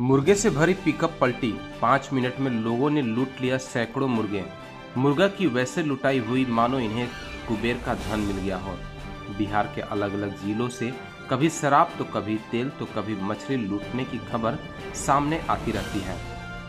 मुर्गे से भरी पिकअप पलटी। पाँच मिनट में लोगों ने लूट लिया सैकड़ों मुर्गे। मुर्गा की वैसे लुटाई हुई मानो इन्हें कुबेर का धन मिल गया हो। बिहार के अलग अलग जिलों से कभी शराब तो कभी तेल तो कभी मछली लूटने की खबर सामने आती रहती है।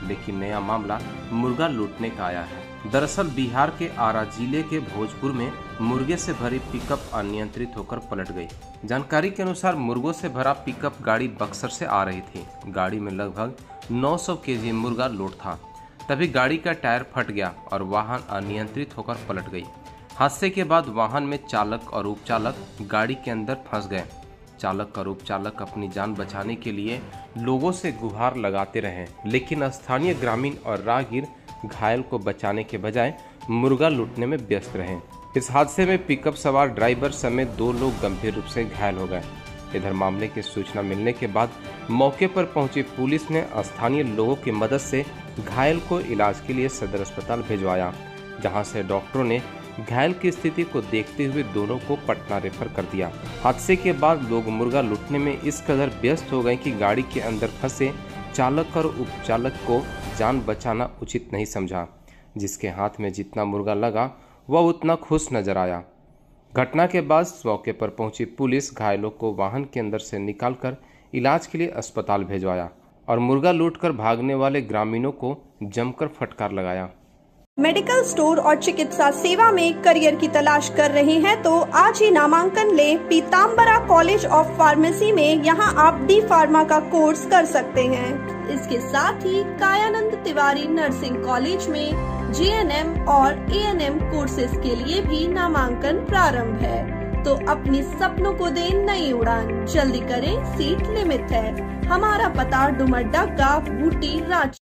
लेकिन नया मामला मुर्गा लूटने का आया है। दरअसल बिहार के आरा ज़िले के भोजपुर में मुर्गे से भरी पिकअप अनियंत्रित होकर पलट गई। जानकारी के अनुसार मुर्गों से भरा पिकअप गाड़ी बक्सर से आ रही थी। गाड़ी में लगभग 900 केजी मुर्गा लोड था। तभी गाड़ी का टायर फट गया और वाहन अनियंत्रित होकर पलट गई। हादसे के बाद वाहन में चालक और उपचालक गाड़ी के अंदर फंस गए। चालक और उपचालक अपनी जान बचाने के लिए लोगों से गुहार लगाते रहे। लेकिन स्थानीय ग्रामीण और राहगीर घायल को बचाने के बजाय मुर्गा लूटने में व्यस्त रहे। इस हादसे में पिकअप सवार ड्राइवर समेत दो लोग गंभीर रूप से घायल हो गए। इधर मामले की सूचना मिलने के बाद मौके पर पहुँची पुलिस ने स्थानीय लोगों की मदद से घायल को इलाज के लिए सदर अस्पताल भिजवाया, जहाँ से डॉक्टरों ने घायल की स्थिति को देखते हुए दोनों को पटना रेफर कर दिया। हादसे के बाद लोग मुर्गा लुटने में इस कदर व्यस्त हो गए कि गाड़ी के अंदर फंसे चालक और उपचालक को जान बचाना उचित नहीं समझा। जिसके हाथ में जितना मुर्गा लगा, वह उतना खुश नज़र आया। घटना के बाद मौके पर पहुँची पुलिस घायलों को वाहन के अंदर से निकालकर इलाज के लिए अस्पताल भेजवाया और मुर्गा लूटकर भागने वाले ग्रामीणों को जमकर फटकार लगाया। मेडिकल स्टोर और चिकित्सा सेवा में करियर की तलाश कर रहे हैं तो आज ही नामांकन ले पीताम्बरा कॉलेज ऑफ़ फार्मेसी में। यहाँ आप डी फार्मा का कोर्स कर सकते हैं। इसके साथ ही कायानंद तिवारी नर्सिंग कॉलेज में जीएनएम और एएनएम कोर्सेज के लिए भी नामांकन प्रारंभ है। तो अपने सपनों को दे नई उड़ान। जल्दी करें, सीट लिमिट है। हमारा पता डुमरडा का बूटी राज